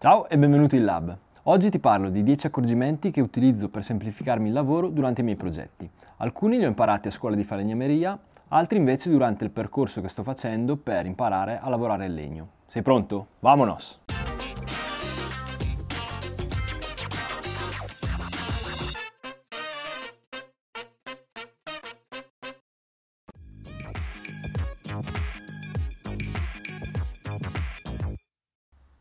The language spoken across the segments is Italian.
Ciao e benvenuto in Lab. Oggi ti parlo di 10 accorgimenti che utilizzo per semplificarmi il lavoro durante i miei progetti. Alcuni li ho imparati a scuola di falegnameria, altri invece durante il percorso che sto facendo per imparare a lavorare il legno. Sei pronto? Vamonos!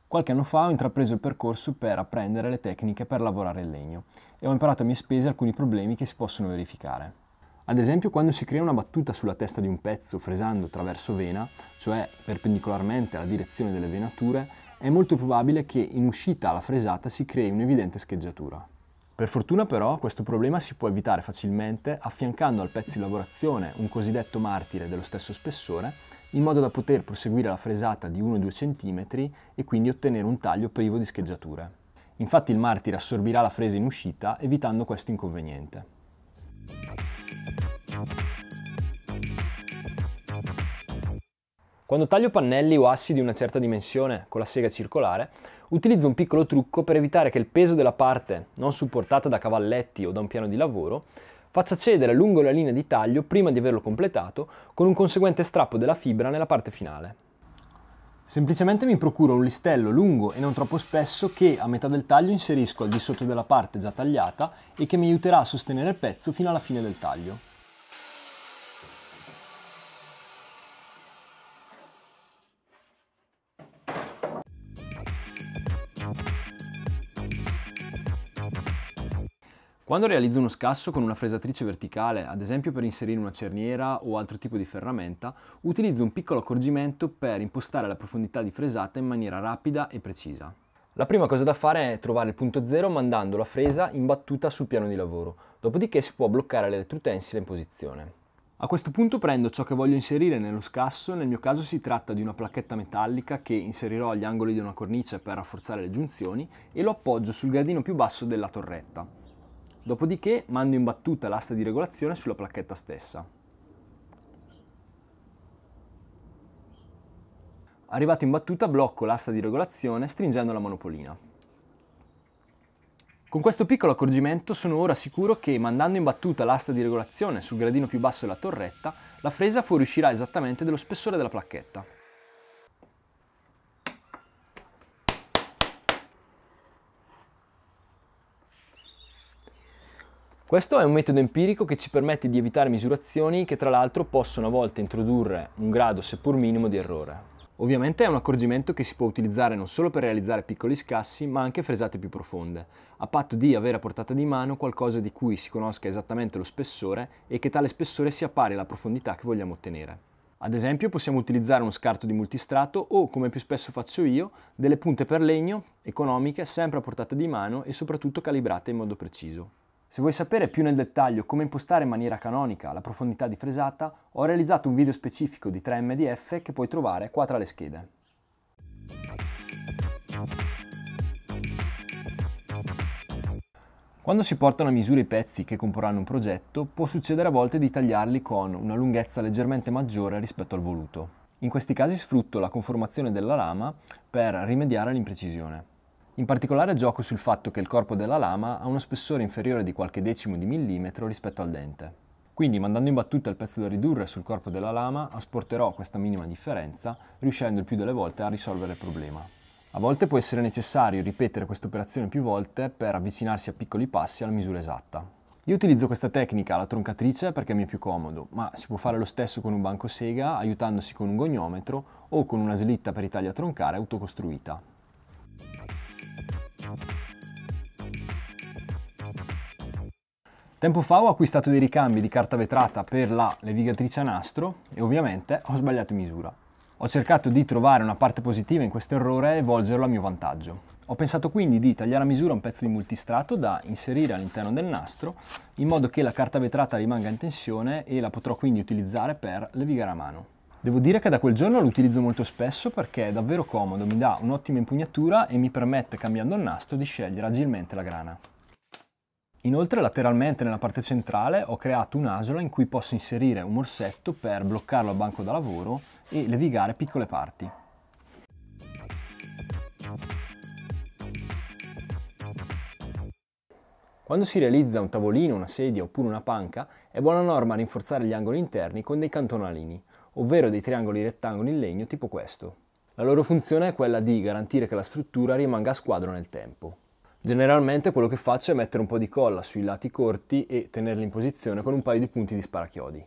Qualche anno fa ho intrapreso il percorso per apprendere le tecniche per lavorare il legno e ho imparato a mie spese alcuni problemi che si possono verificare. Ad esempio quando si crea una battuta sulla testa di un pezzo fresando traverso vena, cioè perpendicolarmente alla direzione delle venature, è molto probabile che in uscita alla fresata si crei un'evidente scheggiatura. Per fortuna però questo problema si può evitare facilmente affiancando al pezzo di lavorazione un cosiddetto martire dello stesso spessore in modo da poter proseguire la fresata di 1-2 cm e quindi ottenere un taglio privo di scheggiature. Infatti il martire assorbirà la fresa in uscita evitando questo inconveniente. Quando taglio pannelli o assi di una certa dimensione con la sega circolare, utilizzo un piccolo trucco per evitare che il peso della parte non supportata da cavalletti o da un piano di lavoro faccia cedere lungo la linea di taglio prima di averlo completato con un conseguente strappo della fibra nella parte finale. Semplicemente mi procuro un listello lungo e non troppo spesso che a metà del taglio inserisco al di sotto della parte già tagliata e che mi aiuterà a sostenere il pezzo fino alla fine del taglio. Quando realizzo uno scasso con una fresatrice verticale, ad esempio per inserire una cerniera o altro tipo di ferramenta, utilizzo un piccolo accorgimento per impostare la profondità di fresata in maniera rapida e precisa. La prima cosa da fare è trovare il punto zero mandando la fresa in battuta sul piano di lavoro, dopodiché si può bloccare l'elettrotensile in posizione. A questo punto prendo ciò che voglio inserire nello scasso, nel mio caso si tratta di una placchetta metallica che inserirò agli angoli di una cornice per rafforzare le giunzioni e lo appoggio sul gradino più basso della torretta. Dopodiché mando in battuta l'asta di regolazione sulla placchetta stessa. Arrivato in battuta blocco l'asta di regolazione stringendo la monopolina. Con questo piccolo accorgimento sono ora sicuro che mandando in battuta l'asta di regolazione sul gradino più basso della torretta, la fresa fuoriuscirà esattamente dello spessore della placchetta. Questo è un metodo empirico che ci permette di evitare misurazioni che tra l'altro possono a volte introdurre un grado seppur minimo di errore. Ovviamente è un accorgimento che si può utilizzare non solo per realizzare piccoli scassi, ma anche fresate più profonde, a patto di avere a portata di mano qualcosa di cui si conosca esattamente lo spessore e che tale spessore sia pari alla profondità che vogliamo ottenere. Ad esempio possiamo utilizzare uno scarto di multistrato o, come più spesso faccio io, delle punte per legno, economiche, sempre a portata di mano e soprattutto calibrate in modo preciso. Se vuoi sapere più nel dettaglio come impostare in maniera canonica la profondità di fresata, ho realizzato un video specifico di 3MDF che puoi trovare qua tra le schede. Quando si portano a misura i pezzi che comporranno un progetto, può succedere a volte di tagliarli con una lunghezza leggermente maggiore rispetto al voluto. In questi casi sfrutto la conformazione della lama per rimediare all'imprecisione. In particolare gioco sul fatto che il corpo della lama ha uno spessore inferiore di qualche decimo di millimetro rispetto al dente. Quindi mandando in battuta il pezzo da ridurre sul corpo della lama asporterò questa minima differenza, riuscendo il più delle volte a risolvere il problema. A volte può essere necessario ripetere questa operazione più volte per avvicinarsi a piccoli passi alla misura esatta. Io utilizzo questa tecnica alla troncatrice perché mi è più comodo, ma si può fare lo stesso con un banco sega aiutandosi con un goniometro o con una slitta per i tagli a troncare autocostruita. Tempo fa ho acquistato dei ricambi di carta vetrata per la levigatrice a nastro e ovviamente ho sbagliato misura. Ho cercato di trovare una parte positiva in questo errore e volgerlo a mio vantaggio. Ho pensato quindi di tagliare a misura un pezzo di multistrato da inserire all'interno del nastro in modo che la carta vetrata rimanga in tensione e la potrò quindi utilizzare per levigare a mano. Devo dire che da quel giorno lo utilizzo molto spesso perché è davvero comodo, mi dà un'ottima impugnatura e mi permette, cambiando il nastro, di scegliere agilmente la grana. Inoltre lateralmente nella parte centrale ho creato un'asola in cui posso inserire un morsetto per bloccarlo al banco da lavoro e levigare piccole parti. Quando si realizza un tavolino, una sedia oppure una panca, è buona norma rinforzare gli angoli interni con dei cantonalini, ovvero dei triangoli rettangoli in legno tipo questo. La loro funzione è quella di garantire che la struttura rimanga a squadro nel tempo. Generalmente quello che faccio è mettere un po' di colla sui lati corti e tenerli in posizione con un paio di punti di sparachiodi.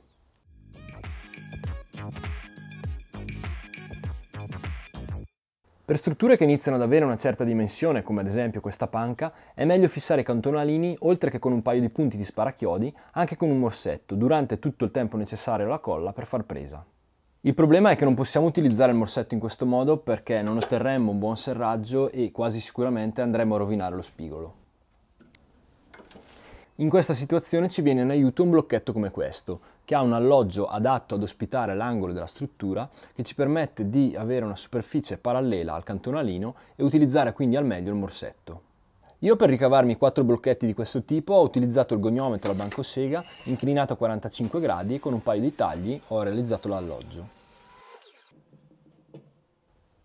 Per strutture che iniziano ad avere una certa dimensione, come ad esempio questa panca, è meglio fissare i cantonalini, oltre che con un paio di punti di sparachiodi, anche con un morsetto, durante tutto il tempo necessario alla colla per far presa. Il problema è che non possiamo utilizzare il morsetto in questo modo perché non otterremmo un buon serraggio e quasi sicuramente andremo a rovinare lo spigolo. In questa situazione ci viene in aiuto un blocchetto come questo, che ha un alloggio adatto ad ospitare l'angolo della struttura, che ci permette di avere una superficie parallela al cantonalino e utilizzare quindi al meglio il morsetto. Io per ricavarmi quattro blocchetti di questo tipo ho utilizzato il goniometro al banco sega inclinato a 45 gradi e con un paio di tagli ho realizzato l'alloggio.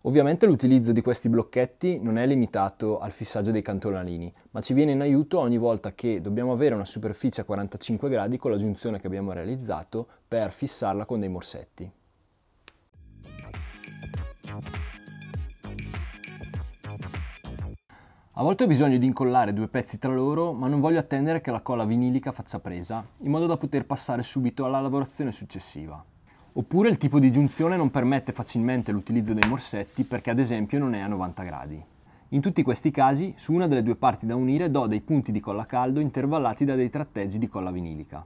Ovviamente l'utilizzo di questi blocchetti non è limitato al fissaggio dei cantonalini, ma ci viene in aiuto ogni volta che dobbiamo avere una superficie a 45 gradi con la giunzione che abbiamo realizzato per fissarla con dei morsetti. A volte ho bisogno di incollare due pezzi tra loro, ma non voglio attendere che la colla vinilica faccia presa, in modo da poter passare subito alla lavorazione successiva. Oppure il tipo di giunzione non permette facilmente l'utilizzo dei morsetti perché ad esempio non è a 90 gradi. In tutti questi casi, su una delle due parti da unire do dei punti di colla caldo intervallati da dei tratteggi di colla vinilica.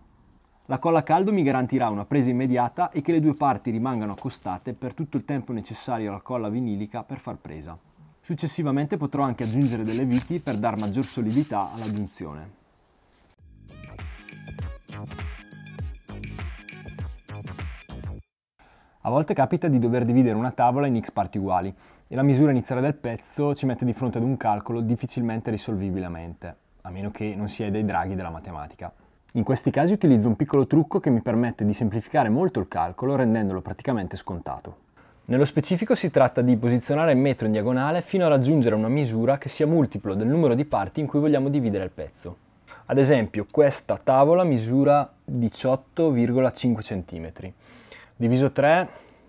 La colla caldo mi garantirà una presa immediata e che le due parti rimangano accostate per tutto il tempo necessario alla colla vinilica per far presa. Successivamente potrò anche aggiungere delle viti per dar maggior solidità alla giunzione. A volte capita di dover dividere una tavola in x parti uguali e la misura iniziale del pezzo ci mette di fronte ad un calcolo difficilmente risolvibile a mente, a meno che non si sia dei draghi della matematica. In questi casi utilizzo un piccolo trucco che mi permette di semplificare molto il calcolo rendendolo praticamente scontato. Nello specifico si tratta di posizionare il metro in diagonale fino a raggiungere una misura che sia multiplo del numero di parti in cui vogliamo dividere il pezzo. Ad esempio questa tavola misura 18,5 cm diviso 3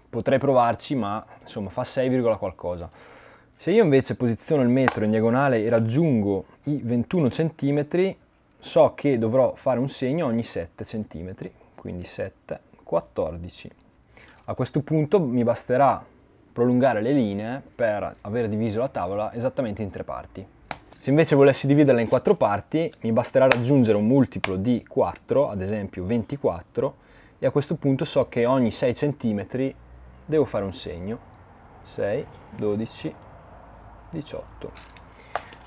potrei provarci ma insomma fa 6, qualcosa. Se io invece posiziono il metro in diagonale e raggiungo i 21 cm so che dovrò fare un segno ogni 7 cm, quindi 7, 14. A questo punto mi basterà prolungare le linee per aver diviso la tavola esattamente in tre parti. Se invece volessi dividerla in quattro parti mi basterà raggiungere un multiplo di 4, ad esempio 24, e a questo punto so che ogni 6 cm devo fare un segno. 6 12 18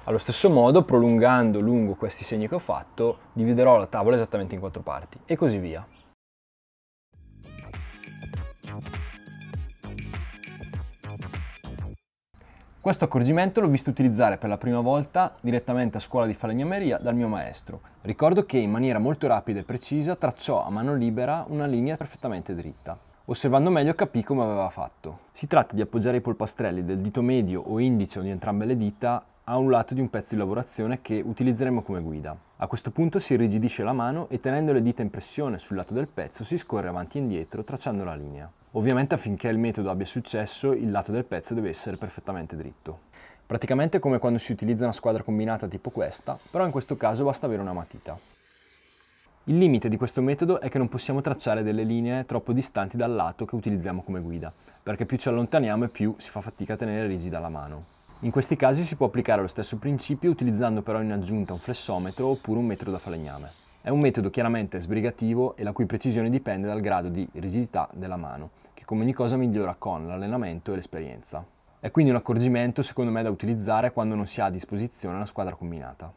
allo stesso modo prolungando lungo questi segni che ho fatto dividerò la tavola esattamente in quattro parti e così via Questo accorgimento l'ho visto utilizzare per la prima volta direttamente a scuola di falegnameria dal mio maestro. Ricordo che in maniera molto rapida e precisa tracciò a mano libera una linea perfettamente dritta. Osservando meglio capì come aveva fatto. Si tratta di appoggiare i polpastrelli del dito medio o indice o di entrambe le dita a un lato di un pezzo di lavorazione che utilizzeremo come guida. A questo punto si irrigidisce la mano e tenendo le dita in pressione sul lato del pezzo si scorre avanti e indietro tracciando la linea. Ovviamente affinché il metodo abbia successo il lato del pezzo deve essere perfettamente dritto. Praticamente come quando si utilizza una squadra combinata tipo questa, però in questo caso basta avere una matita. Il limite di questo metodo è che non possiamo tracciare delle linee troppo distanti dal lato che utilizziamo come guida, perché più ci allontaniamo e più si fa fatica a tenere rigida la mano. In questi casi si può applicare lo stesso principio utilizzando però in aggiunta un flessometro oppure un metro da falegname. È un metodo chiaramente sbrigativo e la cui precisione dipende dal grado di rigidità della mano, che come ogni cosa migliora con l'allenamento e l'esperienza. È quindi un accorgimento secondo me da utilizzare quando non si ha a disposizione una squadra combinata.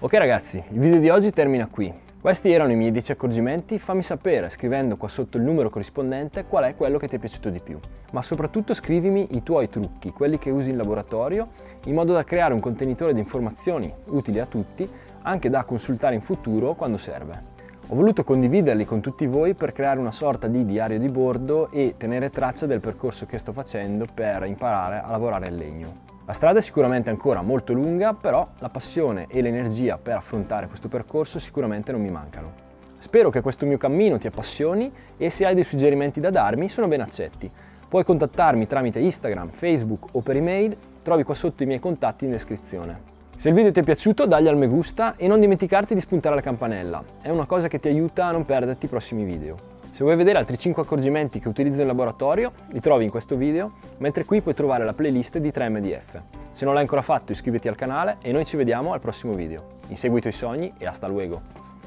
Ok ragazzi, il video di oggi termina qui. Questi erano i miei 10 accorgimenti, fammi sapere scrivendo qua sotto il numero corrispondente qual è quello che ti è piaciuto di più. Ma soprattutto scrivimi i tuoi trucchi, quelli che usi in laboratorio, in modo da creare un contenitore di informazioni utili a tutti, anche da consultare in futuro quando serve. Ho voluto condividerli con tutti voi per creare una sorta di diario di bordo e tenere traccia del percorso che sto facendo per imparare a lavorare il legno. La strada è sicuramente ancora molto lunga, però la passione e l'energia per affrontare questo percorso sicuramente non mi mancano. Spero che questo mio cammino ti appassioni e se hai dei suggerimenti da darmi sono ben accetti. Puoi contattarmi tramite Instagram, Facebook o per email, trovi qua sotto i miei contatti in descrizione. Se il video ti è piaciuto dagli al me gusta e non dimenticarti di spuntare la campanella, è una cosa che ti aiuta a non perderti i prossimi video. Se vuoi vedere altri 5 accorgimenti che utilizzo in laboratorio, li trovi in questo video, mentre qui puoi trovare la playlist di 3MDF. Se non l'hai ancora fatto iscriviti al canale e noi ci vediamo al prossimo video. Insegui i tuoi sogni e hasta luego!